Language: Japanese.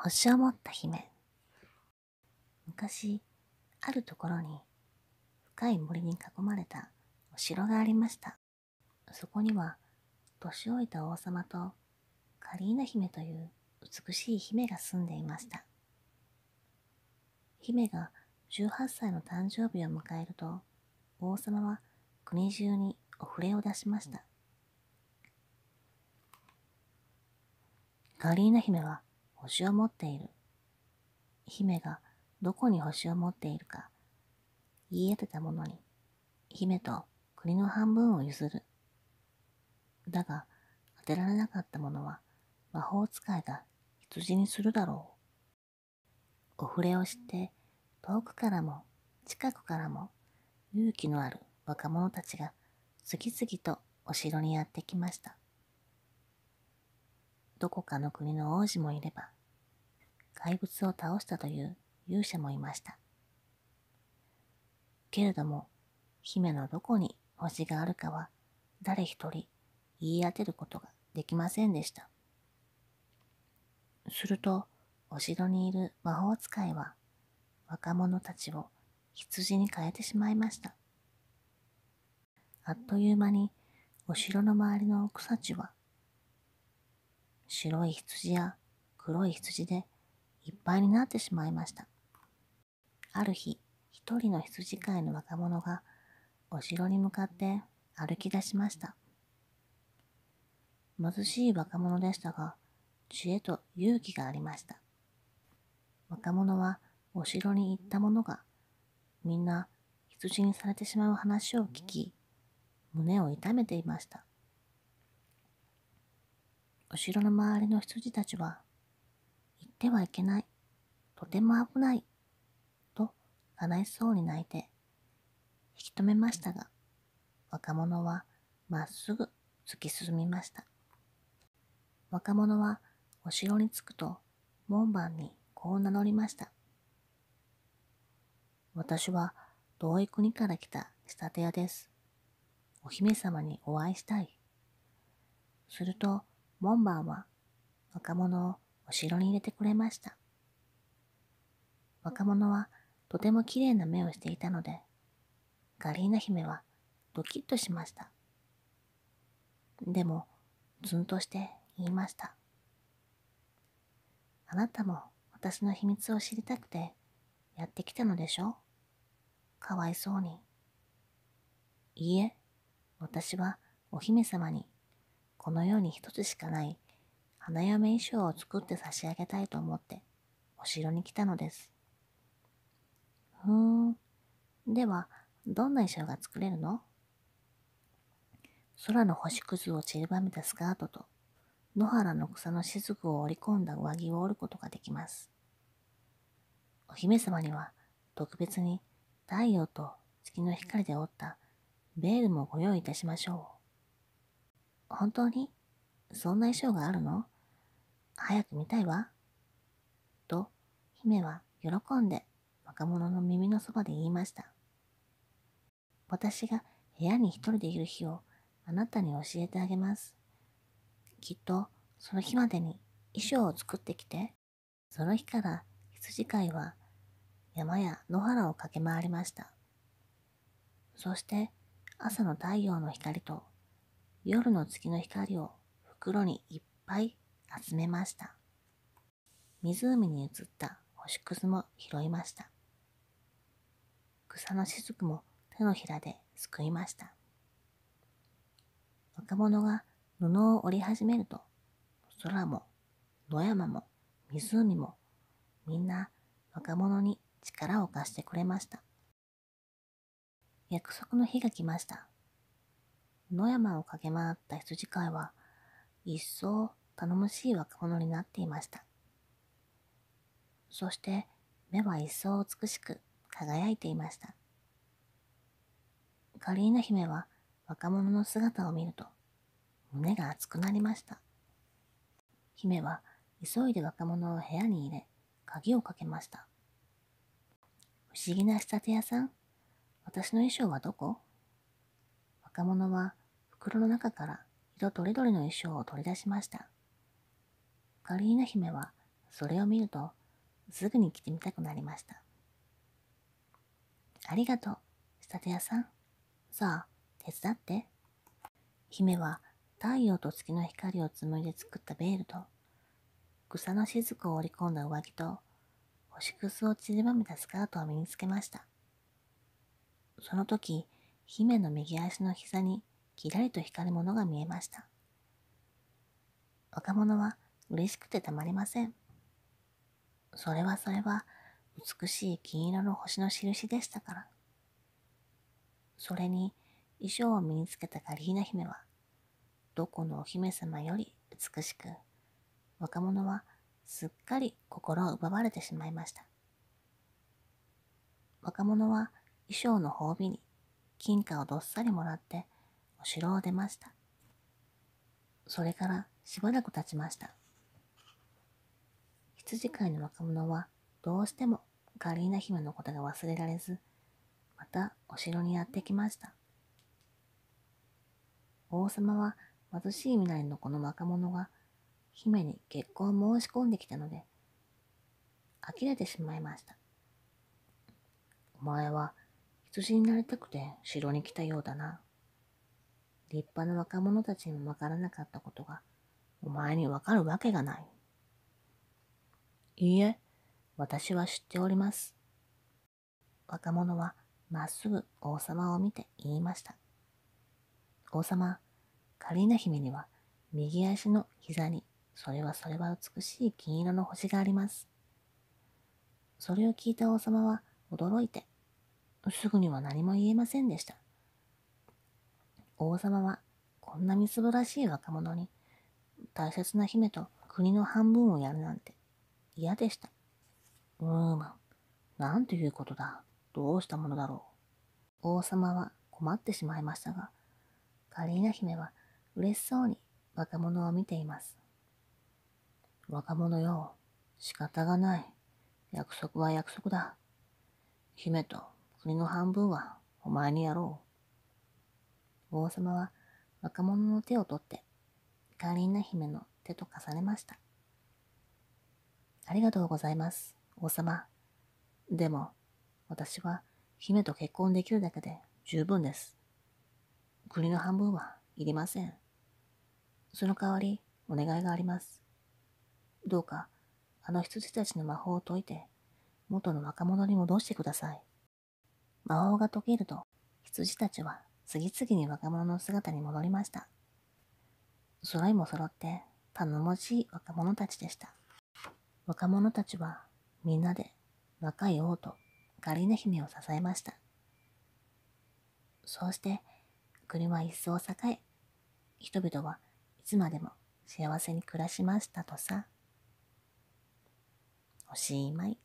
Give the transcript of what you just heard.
星を持った姫。昔、あるところに深い森に囲まれたお城がありました。そこには、年老いた王様とカリーナ姫という美しい姫が住んでいました。姫が18歳の誕生日を迎えると、王様は国中にお触れを出しました。カリーナ姫は星を持っている。姫がどこに星を持っているか言い当てた者に、姫と国の半分を譲る。だが、当てられなかった者は魔法使いが羊にするだろう。お触れをして遠くからも近くからも勇気のある若者たちが次々とお城にやってきました。どこかの国の王子もいれば、怪物を倒したという勇者もいました。けれども、姫のどこに星があるかは誰一人言い当てることができませんでした。すると、お城にいる魔法使いは若者たちを羊に変えてしまいました。あっという間にお城の周りの草地は白い羊や黒い羊でいっぱいになってしまいました。ある日、一人の羊飼いの若者がお城に向かって歩き出しました。貧しい若者でしたが、知恵と勇気がありました。若者はお城に行った者がみんな羊にされてしまう話を聞き、胸を痛めていました。後ろの周りの羊たちは、行ってはいけない、とても危ない、と悲しそうに泣いて、引き止めましたが、若者はまっすぐ突き進みました。若者はお城に着くと門番にこう名乗りました。私は遠い国から来た仕立て屋です。お姫様にお会いしたい。すると門番は若者をお城に入れてくれました。若者はとても綺麗な目をしていたので、ガリーナ姫はドキッとしました。でも、ずんとして言いました。あなたも私の秘密を知りたくてやってきたのでしょ？かわいそうに。いいえ、私はお姫様にこの世に一つしかない花嫁衣装を作って差し上げたいと思ってお城に来たのです。ふーん。では、どんな衣装が作れるの？空の星屑を散りばめたスカートと野原の草の雫を織り込んだ上着を織ることができます。お姫様には特別に太陽と月の光で織ったベールもご用意いたしましょう。本当に？そんな衣装があるの？早く見たいわ。と、姫は喜んで若者の耳のそばで言いました。私が部屋に一人でいる日をあなたに教えてあげます。きっとその日までに衣装を作ってきて、その日から羊飼いは山や野原を駆け回りました。そして朝の太陽の光と夜の月の光を袋にいっぱい集めました。湖に映った星屑も拾いました。草の雫も手のひらですくいました。若者が布を織り始めると、空も野山も湖もみんな若者に力を貸してくれました。約束の日が来ました。野山を駆け回った羊飼いは、一層頼もしい若者になっていました。そして目は一層美しく輝いていました。カリーナ姫は若者の姿を見ると胸が熱くなりました。姫は急いで若者を部屋に入れ鍵をかけました。不思議な仕立て屋さん、私の衣装はどこ？若者は袋の中から色とりどりの衣装を取り出しました。カリーナ姫はそれを見るとすぐに着てみたくなりました。ありがとう、仕立て屋さん。さあ、手伝って。姫は太陽と月の光を紡いで作ったベールと、草の雫を織り込んだ上着と、星屑を散りばめたスカートを身につけました。その時、姫の右足の膝にきらりと光るものが見えました。若者は嬉しくてたまりません。それはそれは美しい金色の星の印でしたから。それに衣装を身につけたガリーナ姫は、どこのお姫様より美しく、若者はすっかり心を奪われてしまいました。若者は衣装の褒美に金貨をどっさりもらってお城を出ました。それからしばらく経ちました。羊飼いの若者はどうしてもガリーナ姫のことが忘れられず、またお城にやってきました。王様は貧しい未来のこの若者が姫に結婚を申し込んできたので、呆れてしまいました。お前は羊になりたくて城に来たようだな。立派な若者たちにもわからなかったことが、お前にわかるわけがない。いいえ、私は知っております。若者はまっすぐ王様を見て言いました。王様、カリーナ姫には右足の膝にそれはそれは美しい金色の星があります。それを聞いた王様は驚いて、すぐには何も言えませんでした。王様はこんなみすぼらしい若者に大切な姫と国の半分をやるなんて嫌でした。うーむ、なんということだ。どうしたものだろう。王様は困ってしまいましたが、カリーナ姫は嬉しそうに若者を見ています。若者よ、仕方がない。約束は約束だ。姫と国の半分はお前にやろう。王様は若者の手を取って、カーリーナ姫の手と重ねました。ありがとうございます、王様。でも、私は姫と結婚できるだけで十分です。国の半分はいりません。その代わり、お願いがあります。どうか、あの羊たちの魔法を解いて、元の若者に戻してください。魔法が解けると、羊たちは次々に若者の姿に戻りました。揃いも揃って頼もしい若者たちでした。若者たちはみんなで若い王とガリーナ姫を支えました。そうして国は一層栄え、人々はいつまでも幸せに暮らしましたとさ。おしまい。